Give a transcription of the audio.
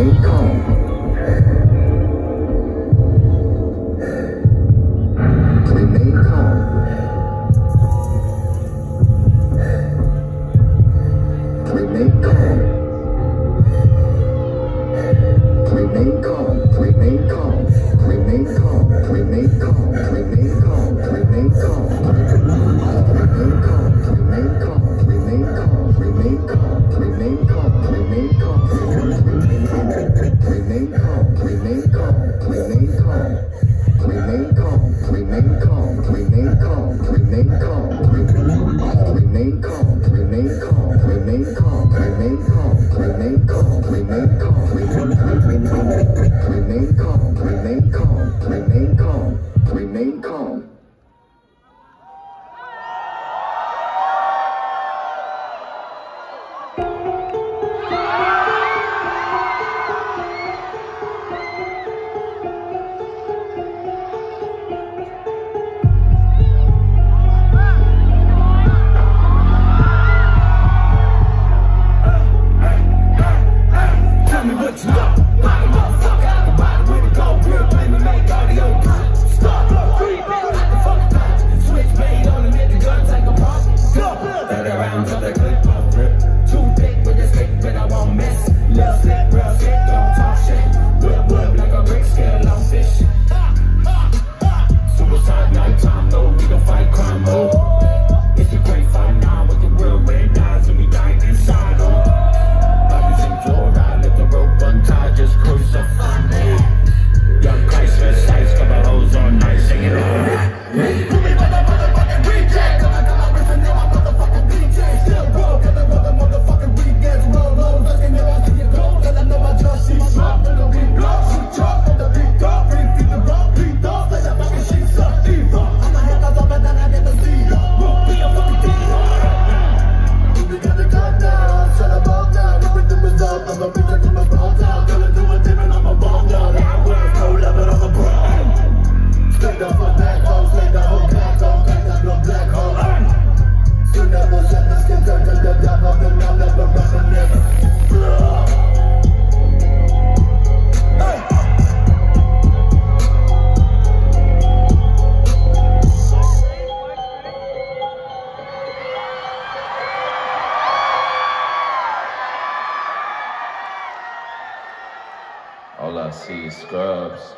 Stay calm. remain calm, remain calm. remain calm, remain calm, remain calm, remain calm, remain calm, remain calm, remain calm, remain calm, remain calm, remain calm, remain calm, remain calm. see scrubs.